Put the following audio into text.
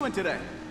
doing today?